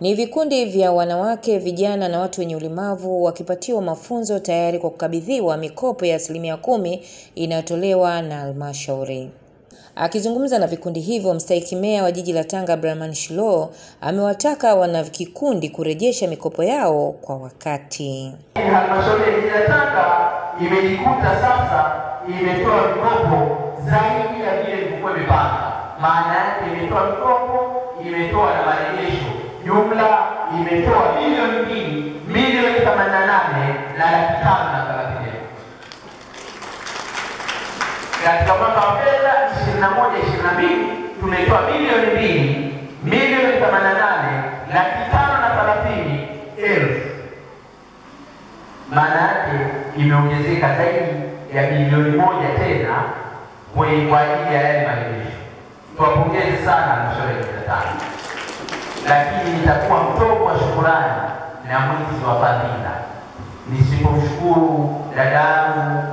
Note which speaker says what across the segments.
Speaker 1: Ni vikundi vya wanawake, vijana na watu wenye ulemavu wakipatiwa mafunzo tayari kwa kukabidhiwa mikopo ya asilimia kumi inayotolewa na halmashauri. Akizungumza na vikundi hivyo, mstahiki meya wa jiji la Tanga brahman shlo amewataka wanavikundi kurejesha mikopo yao kwa wakati.
Speaker 2: Halmashauri ya jiji la Tanga imejikuta sasa imetoa mikopo zaidi ya vile ilivyokuwa imepanga. Maana yake imetoa mikopo, imetoa na marejesho, jumla imetoa bilioni mbili milioni themanini na nane na laki tano na thelathini. Katika mwaka wa fedha ishirini na moja ishirini na mbili tumetoa bilioni mbili milioni themanini na nane laki tano na thelathini elfu. Maana yake imeongezeka zaidi ya bilioni moja tena kwa ajili ya yale malipo. Tuwapongeze sana halmashauri ya Tanga, lakini nitakuwa mtovu wa shukurani na mwizi wa fadhila nisipomshukuru dada yangu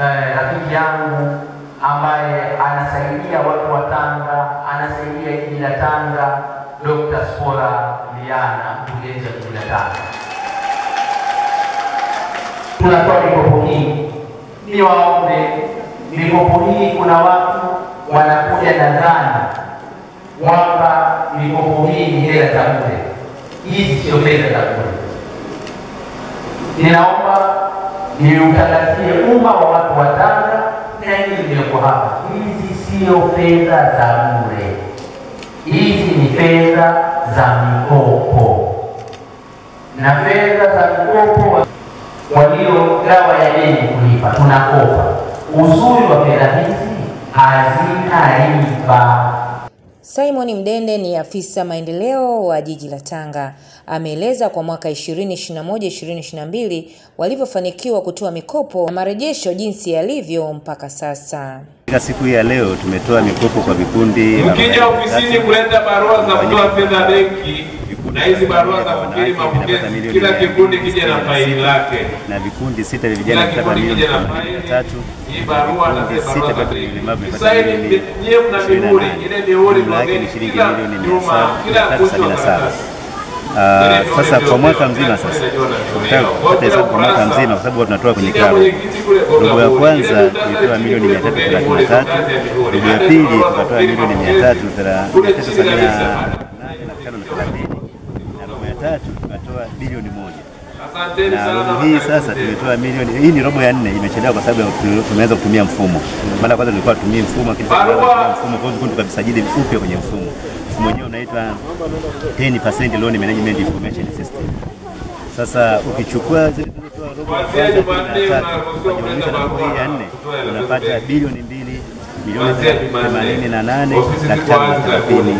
Speaker 2: eh, rafiki yangu ambaye anasaidia watu wa Tanga, anasaidia jiji la Tanga, Dr. Spora Liana, mkurugenzi wa jiji la Tanga. Tunatoa mikopo hii, ni waombe mikopo hii, kuna watu wanakuja na dhana kwamba mikopo hii ni hela za bure. Hizi sio fedha za bure. Ninaomba niutangazie umma wa watu wa Tanga na nyinyi mlioko hapa, hizi sio fedha za bure, hizi ni fedha za mikopo, na fedha za mikopo walio dawa ya deni kulipa, tunakopa. Uzuri wa fedha hizi hazina riba.
Speaker 1: Simon Mdende ni afisa maendeleo wa jiji la Tanga. Ameeleza kwa mwaka 2021-2022 walivyofanikiwa kutoa mikopo na marejesho jinsi yalivyo mpaka sasa.
Speaker 3: Katika siku hii ya leo tumetoa mikopo kwa vikundi
Speaker 4: Mkija ofisini kuleta barua za kutoa fedha benki na hizi barua za kukiri mapokezi, kila kikundi kije na faili lake.
Speaker 3: na vikundi sita vya vijana
Speaker 4: kikundi
Speaker 3: milioni tatu.
Speaker 4: Hii barua na zile barua za
Speaker 3: milioni
Speaker 4: nyewe mna
Speaker 3: na
Speaker 4: mihuri, ile mihuri
Speaker 3: Jumla yake
Speaker 4: ndio
Speaker 3: ni shilingi milioni
Speaker 4: nyuma, kila
Speaker 3: saba.
Speaker 4: karatasi.
Speaker 3: Ah, sasa kwa mwaka mzima sasa. kupata hesabu kwa mwaka mzima kwa sababu tunatoa kwenye karo robo ya kwanza
Speaker 4: ndio
Speaker 3: milioni mia tatu thelathini na tatu.
Speaker 4: ya
Speaker 3: robo ya pili tukatoa milioni mia tatu mia tatu sabini na nane na tano na thelathini tatu tukatoa bilioni moja. Na robo hii sasa tumetoa milioni hii ni robo ya nne imechelewa kwa sababu tumeweza tumeanza kutumia mfumo. Mara kwanza tulikuwa tutumie mfumo lakini mfumo kwa hiyo tukajisajili upya kwenye mfumo. Mfumo wenyewe unaitwa 10% loan management information system. Sasa ukichukua zile tulizotoa robo ya kwanza
Speaker 4: Jumanne
Speaker 3: na robo hii ya nne unapata bilioni mbili milioni themanini na nane laki tano thelathini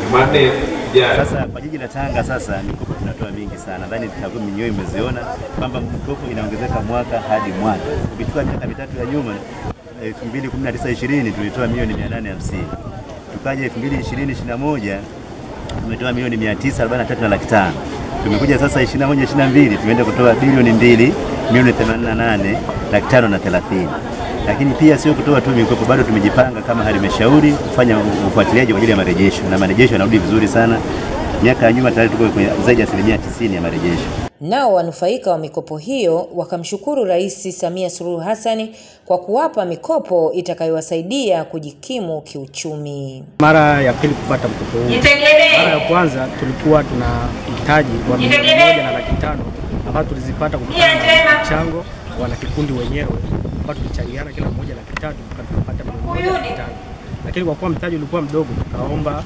Speaker 3: sasa kwa jiji la Tanga sasa mikopo tunatoa mingi sana, nadhani takwimu mwenyewe imeziona kwamba mikopo inaongezeka mwaka hadi mwaka. Ukichukua miaka mitatu ya nyuma 2019 20 tulitoa milioni 850, tukaja 2020 21 tumetoa milioni 943 na laki tano. Tumekuja sasa 21 22 tumeenda kutoa bilioni mbili milioni 88 laki tano na 30 lakini pia sio kutoa tu mikopo, bado tumejipanga kama halmashauri kufanya ufuatiliaji kwa ajili ya marejesho, na marejesho yanarudi vizuri sana. Miaka ya nyuma tayari tuko kwenye zaidi ya asilimia 90 ya marejesho.
Speaker 1: Nao wanufaika wa mikopo hiyo wakamshukuru Rais Samia Suluhu Hassan kwa kuwapa mikopo itakayowasaidia kujikimu kiuchumi.
Speaker 5: Mara ya pili kupata mkopo huu. Mara ya kwanza tulikuwa tuna mtaji wa milioni moja na laki tano ambao tulizipata kutokana na mchango wanakikundi wenyewe ambao tulichangiana kila mmoja laki tatu mpaka tukapata milioni moja laki tano. Lakini kwa kuwa mtaji ulikuwa mdogo, tukaomba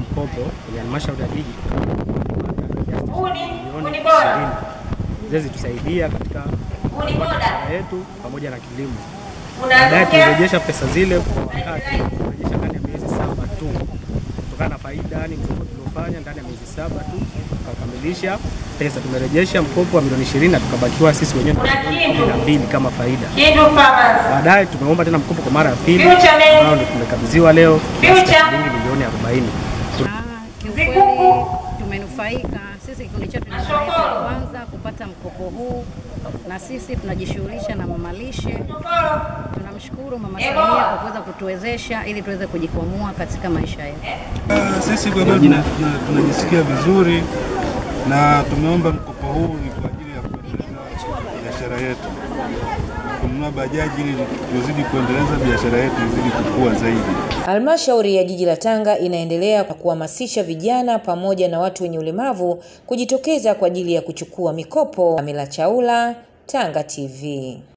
Speaker 5: mkopo kwenye halmashauri ya jiji milioni ishirini. Zitusaidia katika biashara yetu pamoja na kilimo. Baadaye tulirejesha pesa zile kwa wakati, tulirejesha ndani ya miezi saba tu, kutokana na faida, yani mzunguko tuliofanya ndani ya miezi saba tu tukakamilisha pesa. Tumerejesha mkopo wa milioni ishirini na tukabakiwa sisi wenyewe na kumi na mbili kama faida. Baadaye tumeomba tena mkopo kwa mara ya pili, ambao ndio tumekabidhiwa leo. Shilingi milioni arobaini.
Speaker 6: Tumenufaika. Sisi, kikundi chetu kwanza kupata mkopo huu, na sisi tunajishughulisha na mamalishe. Tunamshukuru Mama Samia kwa kuweza kutuwezesha ili tuweze kujikwamua katika maisha yetu.
Speaker 7: Sisi kwa kweli tuna- tuna- tunajisikia vizuri na tumeomba mkopo huu ni kwa ajili ya kuendeleza biashara yetu, kununua bajaji ili tuzidi kuendeleza biashara yetu izidi kukua zaidi.
Speaker 1: Halmashauri ya jiji la Tanga inaendelea kuhamasisha vijana pamoja na watu wenye ulemavu kujitokeza kwa ajili ya kuchukua mikopo. Amila Chaula, Tanga TV.